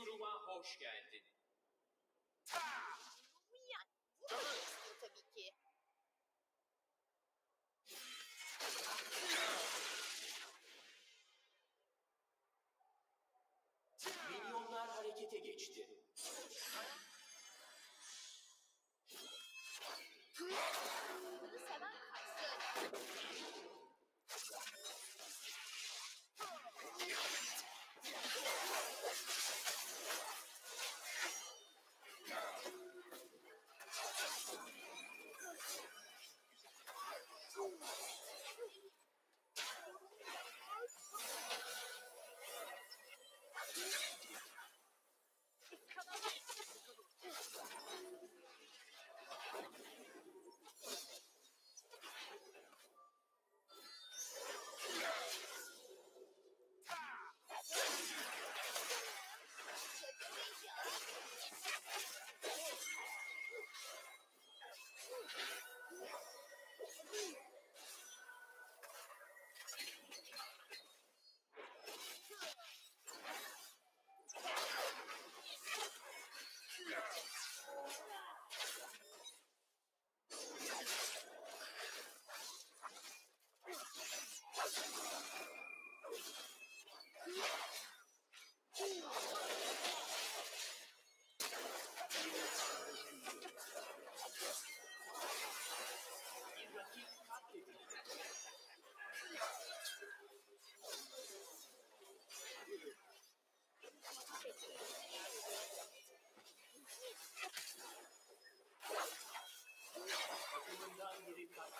uçuruma hoş geldin. Yani vuracaksın tabii ki. America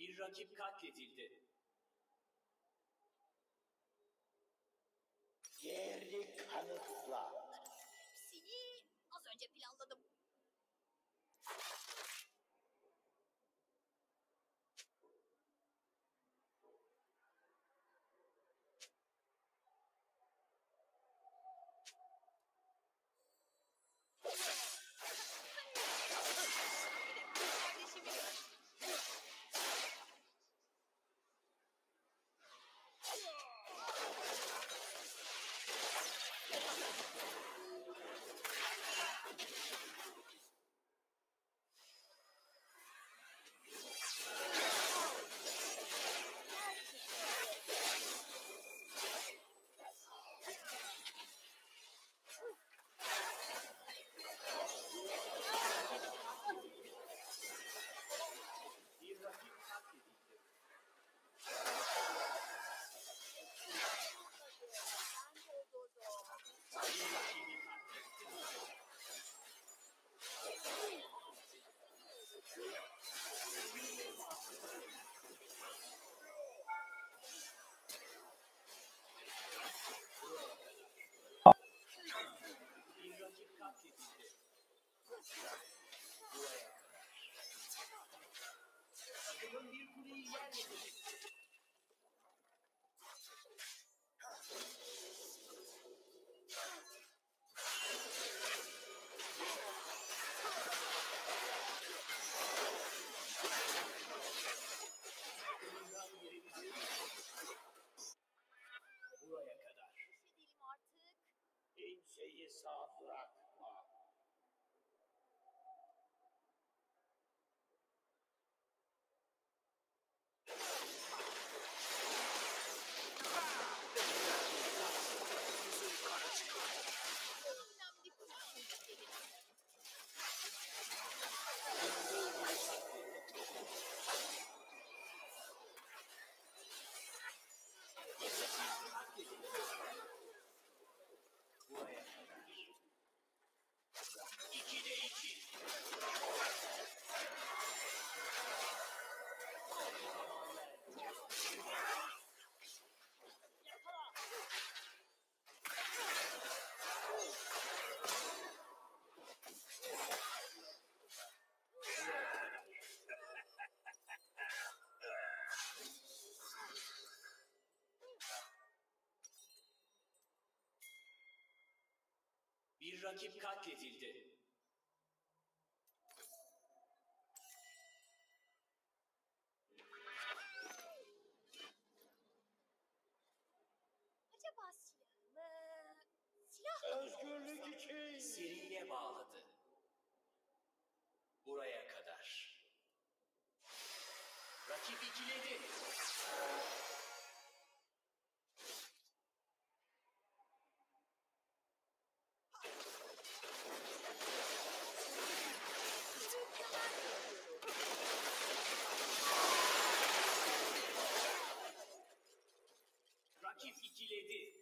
Bir rakip katledildi. Yerini kanıtla. से ये साथ रख rakip katledildi. Acaba silah mı? Silah mı? Özgürlük için. Seriye bağladı. Buraya kadar. Rakip ikiledi. Rakip ikiledi.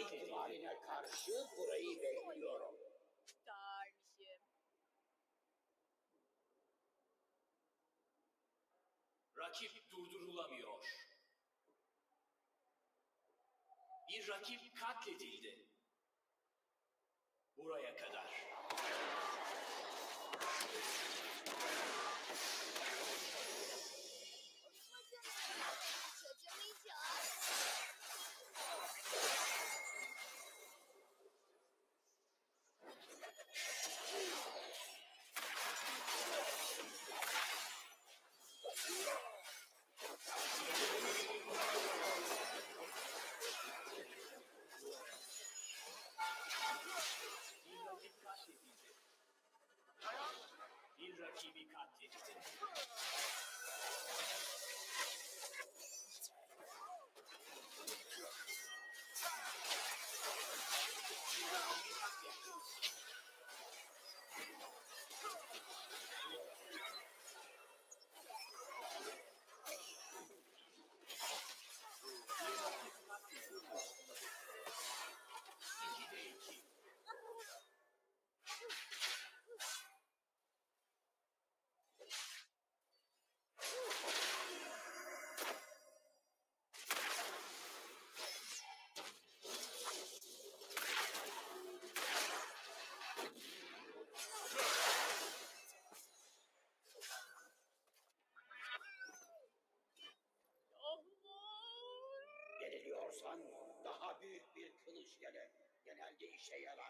İhtimaline karşı burayı bekliyorum. Dermişim. Rakip durdurulamıyor. Bir rakip katledildi. Buraya kadar. Shea